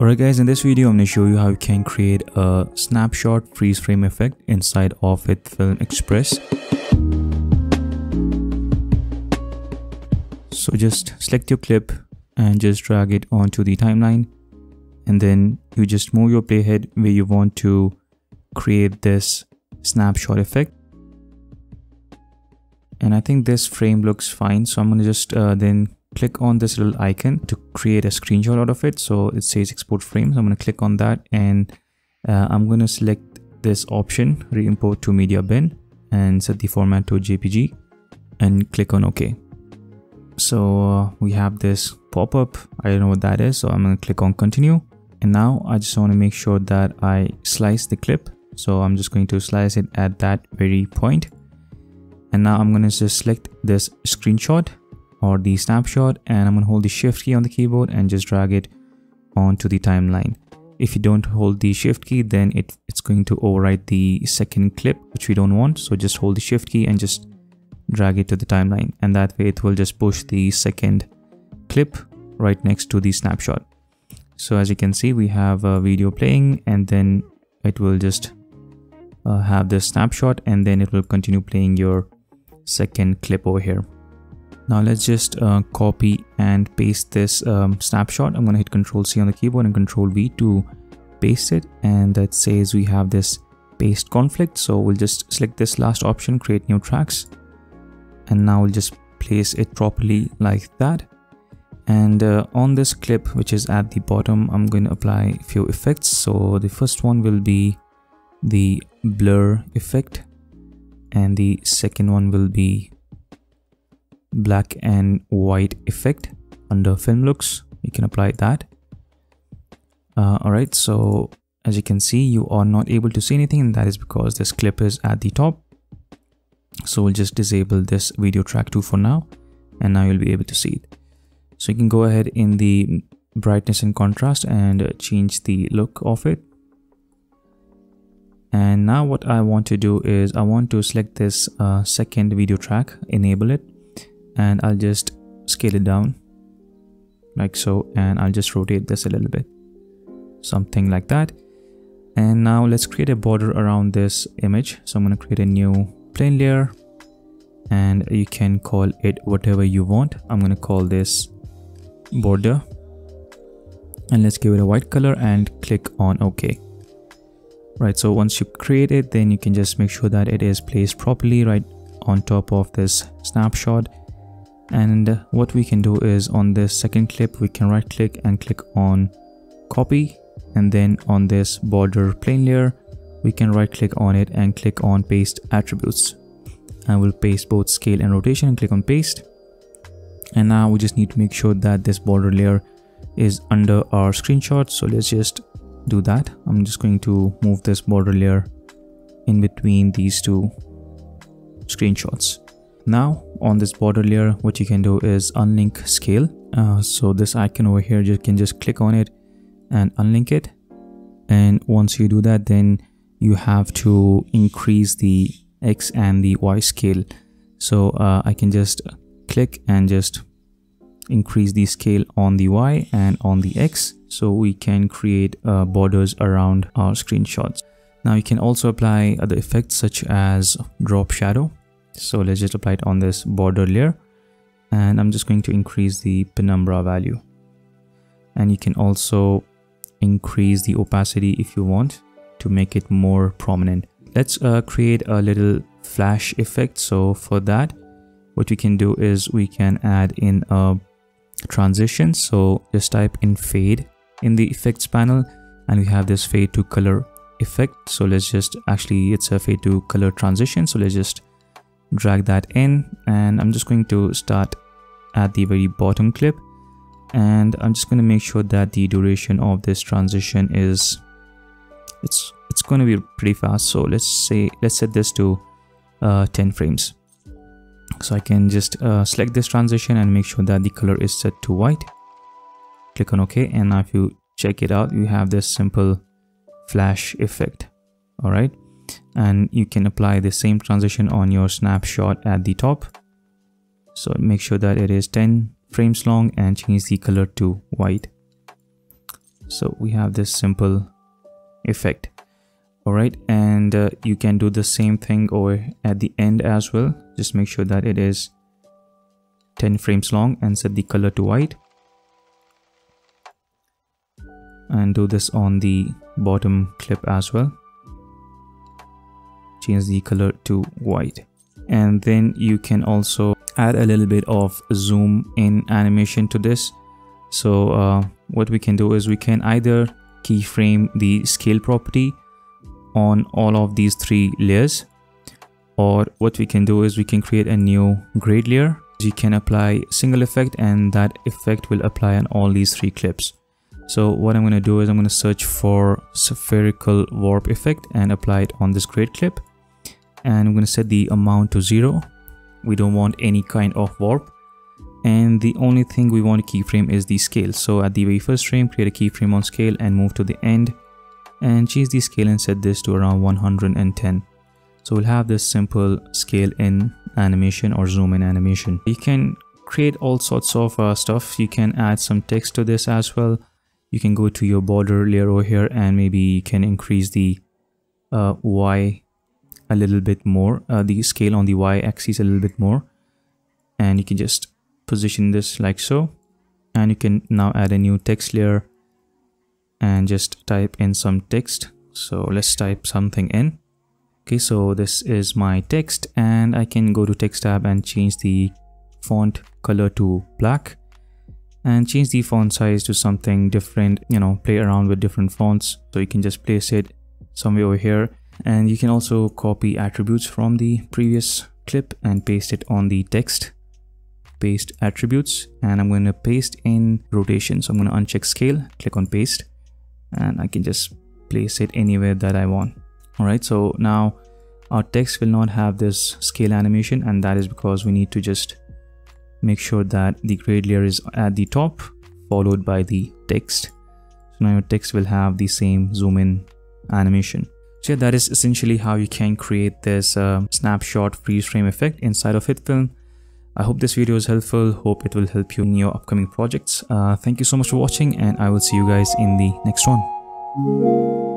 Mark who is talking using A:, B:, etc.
A: Alright guys, in this video I'm going to show you how you can create a snapshot freeze frame effect inside of HitFilm Express. So just select your clip and just drag it onto the timeline and then you just move your playhead where you want to create this snapshot effect and I think this frame looks fine so I'm gonna just uh, then click on this little icon to create a screenshot out of it. So it says export frames I'm gonna click on that and uh, I'm gonna select this option re-import to media bin and set the format to JPG and click on OK so uh, we have this pop-up. I don't know what that is so I'm gonna click on continue. And now I just want to make sure that I slice the clip. So I'm just going to slice it at that very point. And now I'm going to just select this screenshot or the snapshot and I'm going to hold the shift key on the keyboard and just drag it onto the timeline. If you don't hold the shift key then it, it's going to overwrite the second clip which we don't want so just hold the shift key and just drag it to the timeline and that way it will just push the second clip right next to the snapshot. So as you can see we have a video playing and then it will just uh, have the snapshot and then it will continue playing your second clip over here. Now let's just uh, copy and paste this um, snapshot. I'm going to hit Control C on the keyboard and Control V to paste it. And that says we have this paste conflict. So we'll just select this last option, create new tracks. And now we'll just place it properly like that. And uh, on this clip, which is at the bottom, I'm going to apply a few effects. So the first one will be the blur effect and the second one will be black and white effect under film looks. You can apply that. Uh, all right so as you can see you are not able to see anything and that is because this clip is at the top. So we'll just disable this video track 2 for now and now you'll be able to see it. So you can go ahead in the brightness and contrast and change the look of it. And now what I want to do is I want to select this uh, second video track enable it and I'll just scale it down like so and I'll just rotate this a little bit something like that. And now let's create a border around this image. So I'm going to create a new plane layer and you can call it whatever you want. I'm going to call this border. And let's give it a white color and click on OK. Right so once you create it then you can just make sure that it is placed properly right on top of this snapshot and what we can do is on this second clip we can right click and click on copy. And then on this border plane layer we can right click on it and click on paste attributes. And we'll paste both scale and rotation and click on paste. And now we just need to make sure that this border layer is under our screenshot. So let's just do that. I'm just going to move this border layer in between these two screenshots. Now on this border layer what you can do is unlink scale uh, so this icon over here you can just click on it and unlink it and once you do that then you have to increase the x and the y scale so uh, i can just click and just increase the scale on the y and on the x so we can create uh, borders around our screenshots. Now you can also apply other effects such as drop shadow. So let's just apply it on this border layer and I'm just going to increase the penumbra value. And you can also increase the opacity if you want to make it more prominent. Let's uh, create a little flash effect. So for that, what we can do is we can add in a transition. So just type in fade in the effects panel and we have this fade to color effect so let's just actually it's a fade to color transition so let's just drag that in and i'm just going to start at the very bottom clip. And i'm just going to make sure that the duration of this transition is it's it's going to be pretty fast. So let's say let's set this to uh, 10 frames. So i can just uh, select this transition and make sure that the color is set to white. Click on ok and now if you check it out you have this simple flash effect. All right and you can apply the same transition on your snapshot at the top. So make sure that it is 10 frames long and change the color to white. So we have this simple effect. All right and uh, you can do the same thing over at the end as well. Just make sure that it is 10 frames long and set the color to white. And do this on the bottom clip as well change the color to white. And then you can also add a little bit of zoom in animation to this. So uh, what we can do is we can either keyframe the scale property on all of these three layers or what we can do is we can create a new grade layer. You can apply single effect and that effect will apply on all these three clips. So what i'm going to do is i'm going to search for spherical warp effect and apply it on this grade clip and i'm going to set the amount to zero. We don't want any kind of warp. And the only thing we want to keyframe is the scale. So at the very first frame create a keyframe on scale and move to the end. And change the scale and set this to around 110 so we'll have this simple scale in animation or zoom in animation. You can create all sorts of uh, stuff. You can add some text to this as well. You can go to your border layer over here and maybe you can increase the uh, y a little bit more uh, the scale on the y axis a little bit more. And you can just position this like so. And you can now add a new text layer and just type in some text. So let's type something in. Okay so this is my text and I can go to text tab and change the font color to black and change the font size to something different you know play around with different fonts. So you can just place it somewhere over here and you can also copy attributes from the previous clip and paste it on the text paste attributes. And I'm going to paste in rotation. So I'm going to uncheck scale click on paste and I can just place it anywhere that I want. Alright so now our text will not have this scale animation and that is because we need to just make sure that the grade layer is at the top followed by the text. So now your text will have the same zoom in animation so that is essentially how you can create this uh, snapshot freeze frame effect inside of HitFilm. I hope this video is helpful. Hope it will help you in your upcoming projects. Uh, thank you so much for watching and I will see you guys in the next one.